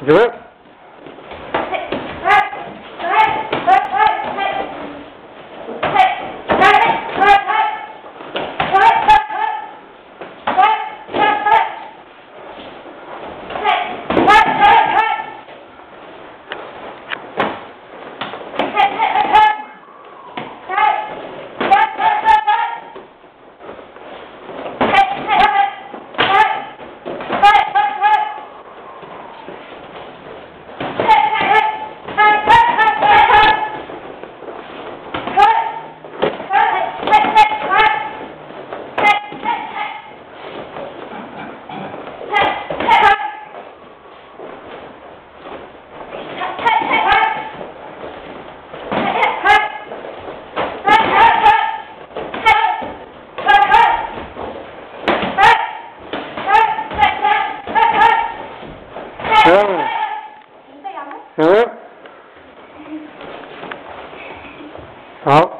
Is it? Hương. Hương. Hương.